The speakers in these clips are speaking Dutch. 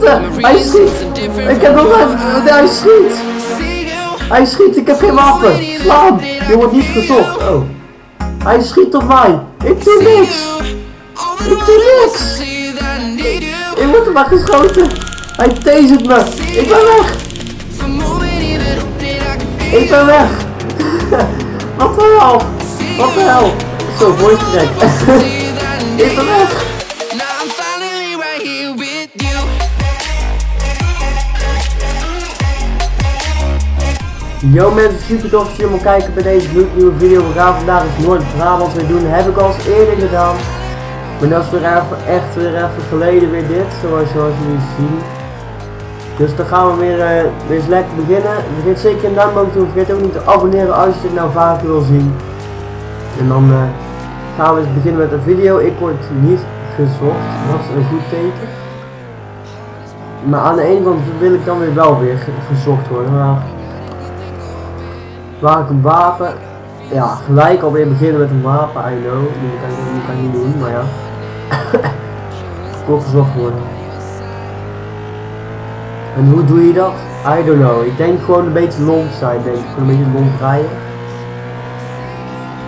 Hij schiet! Ik heb nog een... Hij schiet! Hij schiet, ik heb geen wapen! Slaan! Je wordt niet gezocht. Oh. Hij schiet op mij! Ik doe niks! Ik doe niks! Ik word maar geschoten! Hij tasert me! Ik ben weg! Ik ben weg! Wat de hel! Wat de hel! Zo, voice. Ik ben weg! Yo mensen, super tof dat jullie kijken bij deze nieuwe video. We gaan vandaag eens Noord-Brabant weer doen. heb ik al eens eerder gedaan. Maar dat is weer even, echt weer even geleden weer dit, zoals, zoals jullie zien. Dus dan gaan we weer, uh, weer eens lekker beginnen. Vergeet zeker een duim omhoog te doen. Vergeet ook niet te abonneren als je dit nou vaker wil zien. En dan uh, gaan we eens beginnen met een video. Ik word niet gezocht. Dat is een goed teken. Maar aan de ene kant wil ik dan weer wel weer gezocht worden. Maar Waar ik een wapen. Ja, gelijk alweer beginnen met een wapen, I know. Dat kan, kan niet doen, maar ja. Toch gezocht worden. En hoe doe je dat? I don't know. Ik denk gewoon een beetje lomp zijn, denk ik. Gewoon een beetje lomp rijden.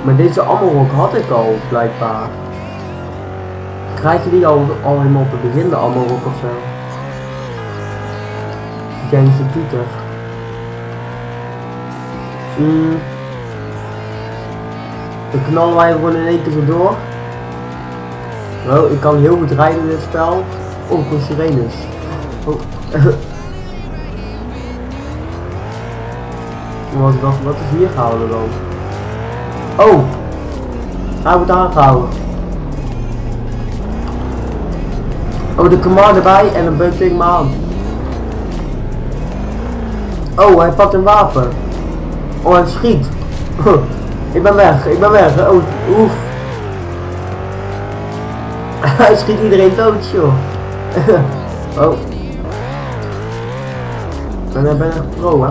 Maar deze ammelrok had ik al, blijkbaar. Krijg je die al, al helemaal op het begin, de ammelrok ofzo? Gangster Pieter. Mm. Dan knallen wij gewoon in één keer door. Oh, ik kan heel goed rijden in dit spel. Oh, ik sirenes. Oh. wat, wat, wat is hier gehouden dan? Oh! Hij wordt aangehouden. Oh, de command erbij en dan beukt ik me aan. Oh, hij pakt een wapen. Oh, hij schiet. ik ben weg, ik ben weg. Oh, oef. hij schiet iedereen dood, joh. oh. Hij ben echt pro, hè.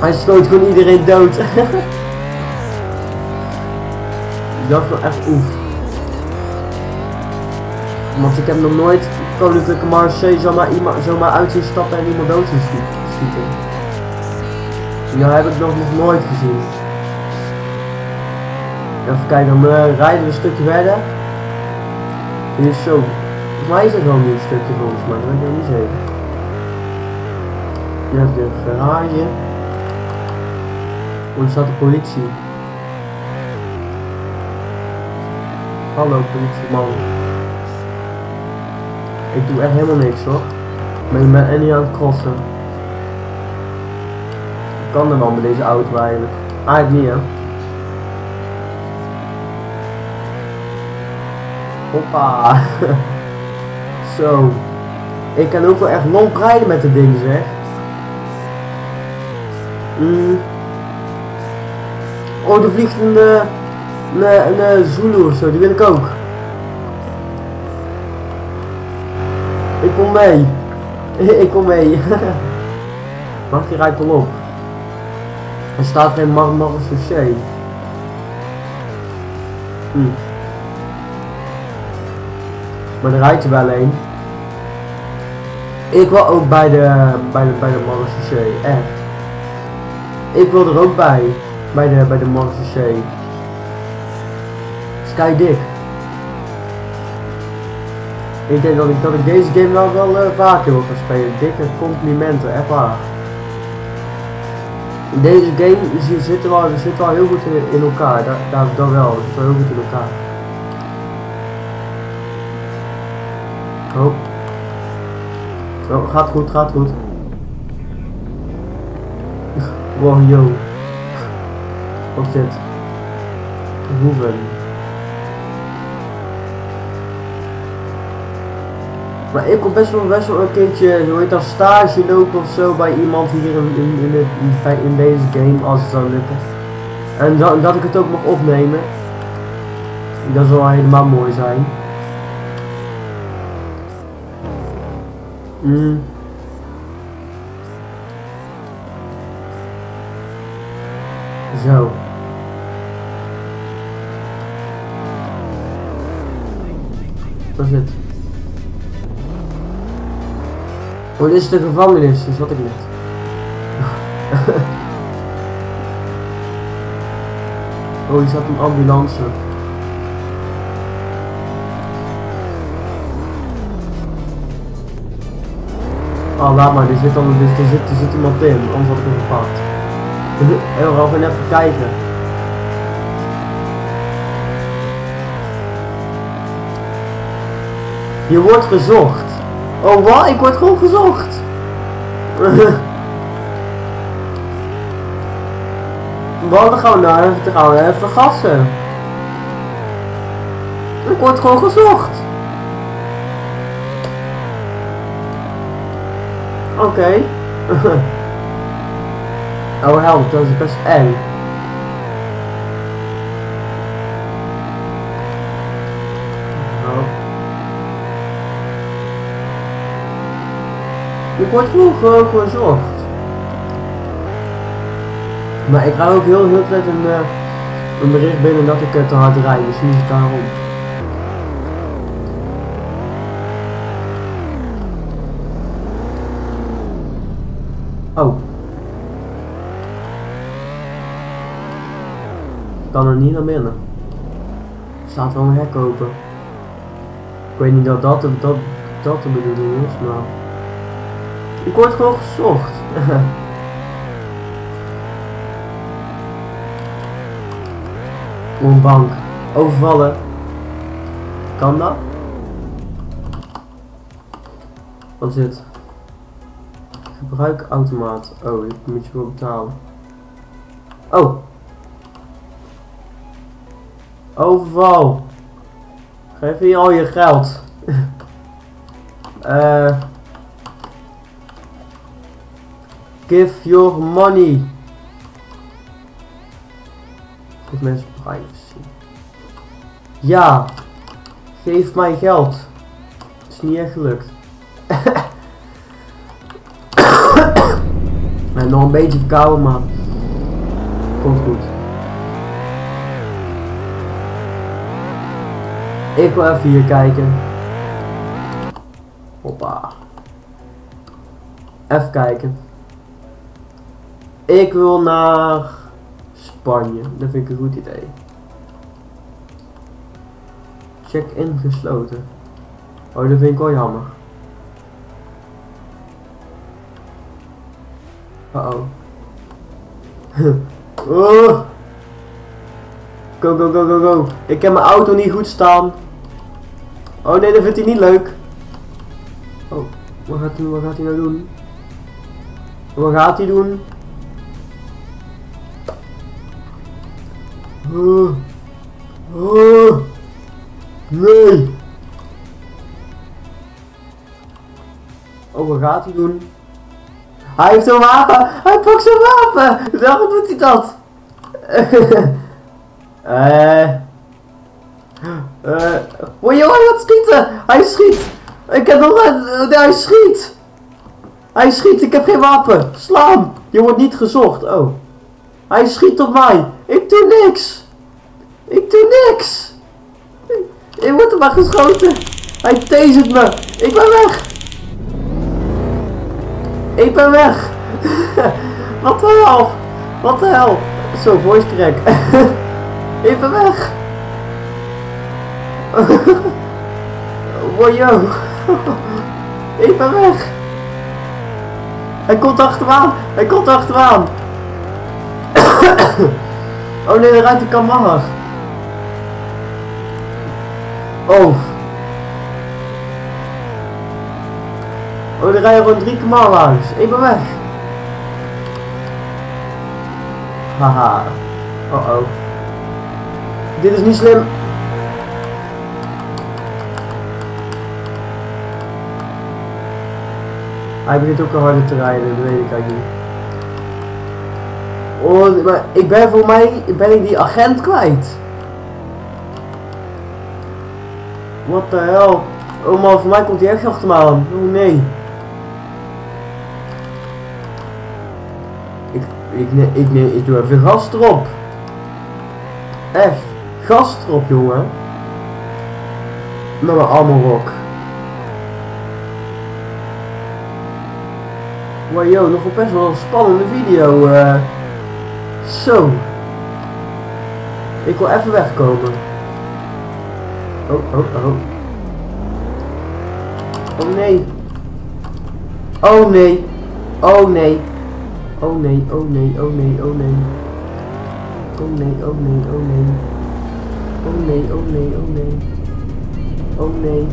Hij sloot gewoon iedereen dood. Dat is wel echt oef. Want ik heb nog nooit Koninklijke Marseille zomaar, zomaar uit zien stappen en iemand dood zien schieten. Nou heb ik nog, nog nooit gezien. Even kijken, dan uh, rijden we een stukje verder. Hier is zo. Volgens mij is het wel een stukje volgens mij, dat weet ik niet zeker. Hier heb je de garage. Oh, staat de politie. Hallo politieman. Ik doe echt helemaal niks hoor. Ik ben er niet aan het crossen kan er wel met deze auto eigenlijk. Eigenlijk niet hè. Hoppa. Zo. Ik kan ook wel echt long rijden met de ding zeg. Mm. Oh, er vliegt een, eh, een, een, een Zulu of zo, die wil ik ook. Ik kom mee. ik kom mee. Wacht, die rijdt al op. Er staat geen Marmara Souché. Hm. Maar er rijdt er wel een. Ik wil ook bij de, bij de, bij de Marseillais, echt. Ik wil er ook bij, bij de, bij de Marseillais. Sky dik. Ik denk dat ik, dat ik deze game wel, wel uh, vaker wil gaan spelen. Dikke complimenten, echt waar deze game zit wel, zit wel heel goed in, elkaar, dat, dat, wel, zit wel heel goed in elkaar. Oh. Zo, gaat goed, gaat goed. Wow, yo. Wat dit? Hoeven. Maar ik kom best wel, best wel een keertje, hoe heet dat, stage lopen of zo bij iemand hier in, deze game, als het zou lukken. En dat, dat ik het ook mag opnemen. Dat zal helemaal mooi zijn. Mm. Zo. Dat is het. Oh, dit is de gevangenis, dus wat ik net. oh, hier staat een ambulance. Oh, laat maar, er zit, al, er, zit, er zit iemand in, anders had ik hem gepakt. Heel Ralf, even kijken. Je wordt gezocht. Oh wat? Ik word gewoon gezocht. Wat dan gaan we nou even, gaan even gassen. Ik word gewoon gezocht. Oké. oh help, dat is best eng. Ik word gewoon gewoon. Maar ik krijg ook heel heel tijd een, uh, een bericht binnen dat ik uh, te hard rijd, dus niet daarom. Oh. Ik kan er niet naar binnen. Er staat wel een hek open. Ik weet niet dat dat, dat, dat de bedoeling is, maar... Ik word gewoon gezocht. een bank. Overvallen. Kan dat? Wat is dit? Gebruik automaat. Oh, dit moet je wel betalen. Oh. Overval. Geef hier al je geld. uh, give your money. Geef mensen privacy. Ja. Geef mij geld. Het is niet echt gelukt. En nog een beetje verkouden, maar komt goed. Ik wil even hier kijken. Hoppa. Even kijken. Ik wil naar Spanje. Dat vind ik een goed idee. Check-in gesloten. Oh, dat vind ik wel jammer. Uh oh. oh. Go, go, go, go, go. Ik heb mijn auto niet goed staan. Oh nee, dat vindt hij niet leuk. Oh, wat gaat hij, wat gaat hij nou doen? Wat gaat hij doen? Oh. Oh. Nee. Oh, wat gaat hij doen? Hij heeft een wapen! Hij pakt zijn wapen! Waarom doet hij dat? Eh... Eh... Oh joh, hij gaat schieten! Hij schiet! Ik heb nog een... hij schiet! Hij schiet, ik heb geen wapen! Slaan! Je wordt niet gezocht, oh. Hij schiet op mij! Ik doe niks! Ik doe niks! Ik word er maar geschoten! Hij tasert me! Ik ben weg! Ik ben weg. Wat de hel? Wat de hel? Zo, voice crack. ik ben weg. Wojo. ik ben weg. Hij komt achteraan. Hij komt achteraan. oh nee, er rijdt een kamar. Oh. Oh, er rijden gewoon drie langs. Ik ben weg. Haha. Oh oh. Dit is niet slim. Hij begint ook al harder te rijden, dat weet ik eigenlijk niet. Oh, maar ik ben voor mij, ben ik die agent kwijt. What the hell? Oh man, voor mij komt hij echt achter me aan. Oh nee. Ik, neem, ik, neem, ik doe even gas erop. Echt. Gas erop, jongen. Met mijn allemaal rok. Wow, yo, nog een best wel een spannende video. eh. Zo. Ik wil even wegkomen. Oh, oh, oh. Oh nee. Oh nee. Oh nee. Oh nee, oh nee, oh nee, oh nee. Oh nee, oh nee, oh nee. Oh nee, oh nee, oh nee. Oh nee.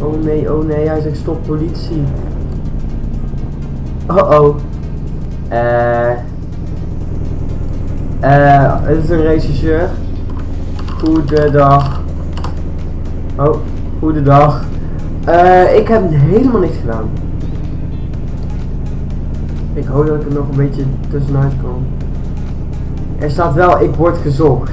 Oh nee, oh nee, hij zegt stop politie. Oh oh. Eh. Eh, het is een regisseur. Goedendag. Oh, goedendag. Eh, ik heb helemaal niks gedaan. Ik hoop dat ik er nog een beetje tussenuit kan. Er staat wel, ik word gezocht.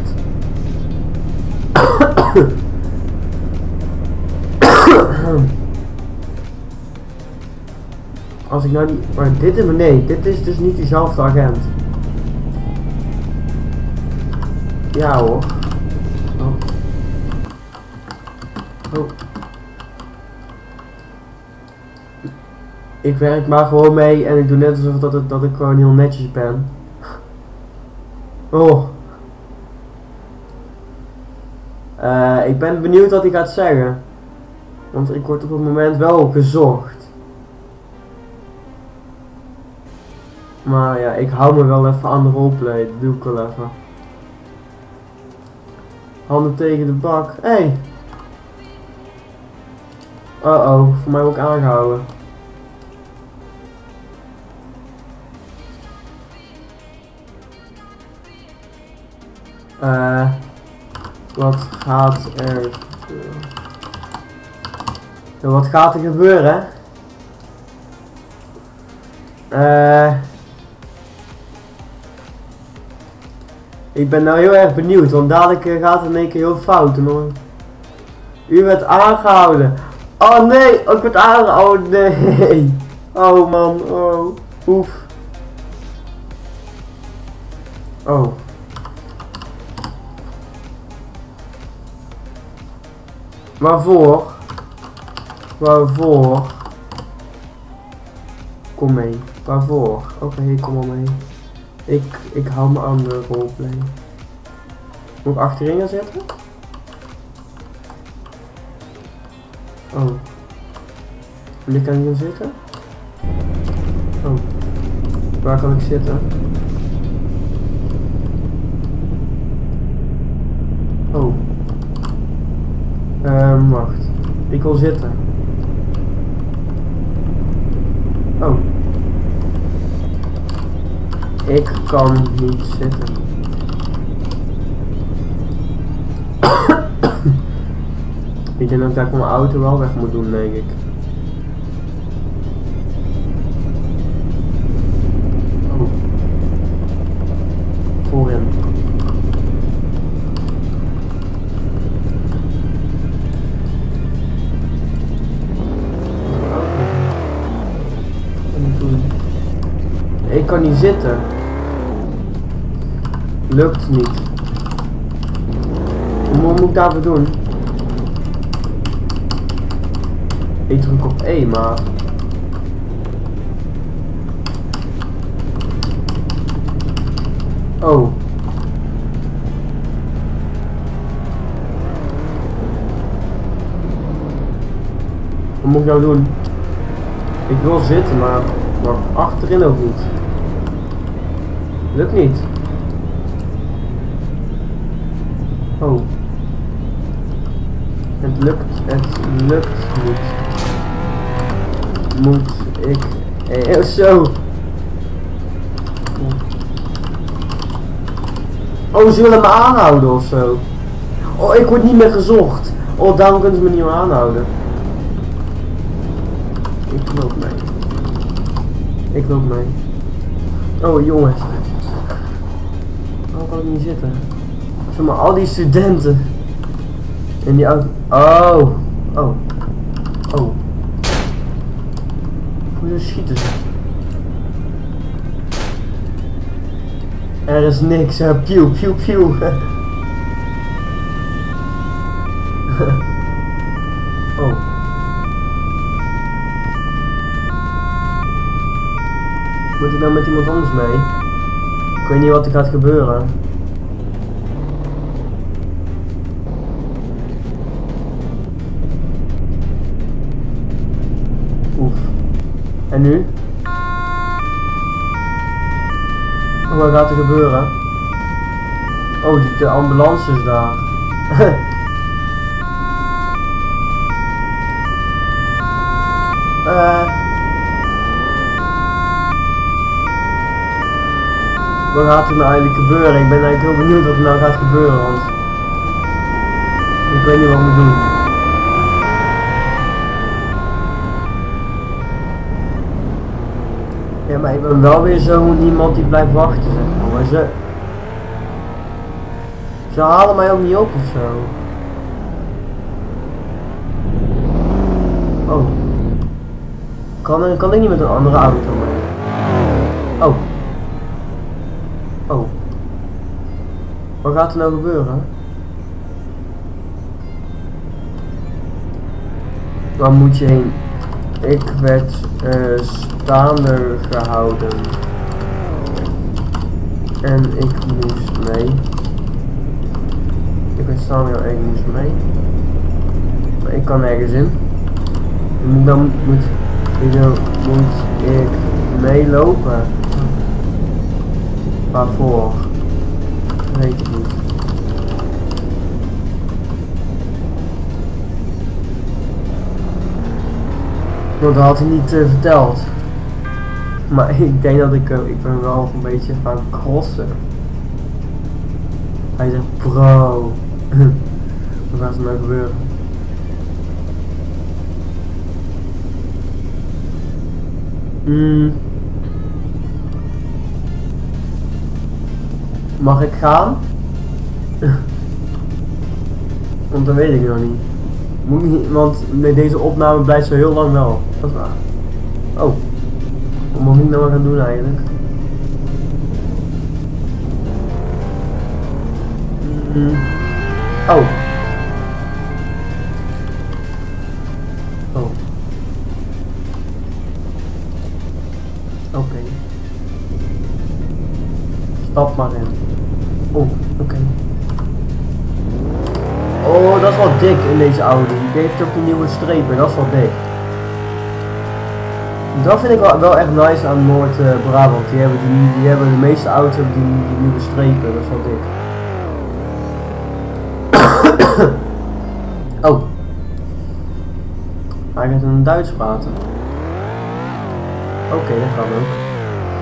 Als ik nou niet... Maar dit is... Nee, dit is dus niet diezelfde agent. Ja hoor. Oh. Oh. Ik werk maar gewoon mee en ik doe net alsof dat, dat ik gewoon heel netjes ben. Oh. Eh, ik ben benieuwd wat hij gaat zeggen. Want ik word op het moment wel gezocht. Maar ja, ik hou me wel even aan de roleplay. Dat doe ik wel even. Handen tegen de bak. Hé! Hey. Oh oh, voor mij ook aangehouden. Eh, wat gaat er... Ja, wat gaat er gebeuren? Eh... Ik ben nou heel erg benieuwd, want dadelijk eh, gaat het in één keer heel fout. Dan... U werd aangehouden. Oh nee, ik werd aangehouden. Oh nee. Oh man, oh. Oef. Oh. Waarvoor? Waarvoor? Kom mee. Waarvoor? Oké, kom maar mee. Ik, ik hou me aan de roleplay. Moet ik achterin gaan zitten? Oh. Wanneer kan gaan zitten? Oh. Waar kan ik zitten? Oh. Ehm, wacht. Ik wil zitten. Oh. Ik kan niet zitten. Ik denk dat ik mijn auto wel weg moet doen, denk ik. Oh. Voorin. Ik kan niet zitten. Lukt niet. Wat moet ik daarvoor doen? Ik druk op E, maar... Oh. Wat moet ik nou doen? Ik wil zitten, maar, maar achterin ook niet. Lukt niet. Oh. Het lukt, het lukt niet. Moet ik... Eh, zo. Oh, ze willen me aanhouden of zo. Oh, ik word niet meer gezocht. Oh, daarom kunnen ze me niet meer aanhouden. Ik loop mee. Ik loop mee. Oh, jongens. Waarom kan ik niet zitten? Zeg maar, al die studenten. En die auto. Oh. Oh. Schieten? Er is niks. hè. Pew, pew, pew. oh. Moet ik nou met iemand anders mee? Ik weet niet wat er gaat gebeuren. En nu? Wat gaat er gebeuren? Oh, de, ambulance is daar. Eh. wat gaat er nou eigenlijk gebeuren? Ik ben eigenlijk heel benieuwd wat er nou gaat gebeuren, want ik weet niet wat moet doen. Ja, maar ik ben wel weer zo iemand die blijft wachten, zeg maar. ze, ze halen mij ook niet op of zo. Oh. Kan, kan ik niet met een andere auto? Oh. Oh. Wat gaat er nou gebeuren? Waar moet je heen? Ik werd uh, staande gehouden. En ik moest mee. Ik werd staande en ik moest mee. Maar ik kan nergens in. Dan moet, moet ik meelopen. Waarvoor? Weet ik niet. Want dat had hij niet uh, verteld. Maar ik denk dat ik, uh, ik ben wel een beetje gaan crossen. Hij zegt, bro. Wat gaat er nou gebeuren? Mm. Mag ik gaan? Want dat weet ik nog niet. Moet niet, want met deze opname blijft zo heel lang wel. Dat is waar. Oh. Wat moet ik nou gaan doen eigenlijk? Mm. Oh. Dik in deze Audi. Die heeft ook die nieuwe strepen, dat is wel dik. Dat vind ik wel, wel echt nice aan Noord-Brabant. die, hebben die, hebben de meeste auto's die, die nieuwe strepen, dat is wel dik. oh. Hij gaat in Duits praten. Oké, dat kan ook.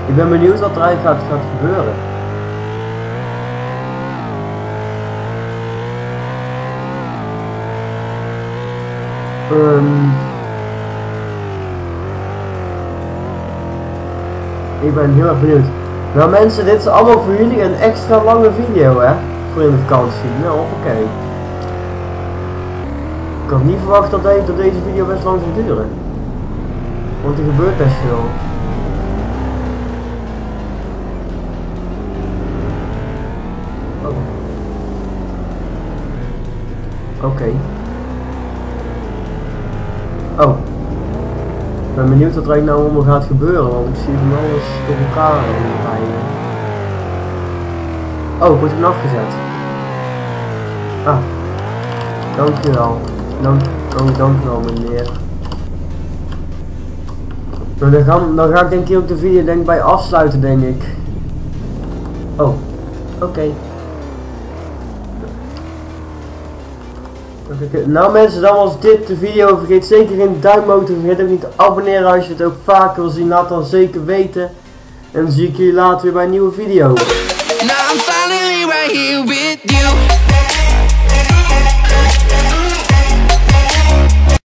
Ik ben benieuwd wat er gaat gebeuren. Um, ik ben heel erg benieuwd. Nou mensen, dit is allemaal voor jullie een extra lange video hè. Voor in de vakantie. Nou, oké. Ik had niet verwacht dat, deze video best lang zou duren. Want er gebeurt best veel. Oh. Oké. Ben benieuwd wat er nou allemaal gaat gebeuren, want ik zie van alles door elkaar rijden. Oh, ik word hem afgezet. Ah. Dankjewel. Dank, dank, dankjewel meneer. Nou, dan, ga, dan ik denk ik ook de video denk bij afsluiten denk ik. Oh. Oké. Nou mensen, dan was dit de video. Vergeet zeker geen duim omhoog te vergeet ook niet te abonneren als je het ook vaker wil zien. Laat dan zeker weten. En zie ik jullie later weer bij een nieuwe video.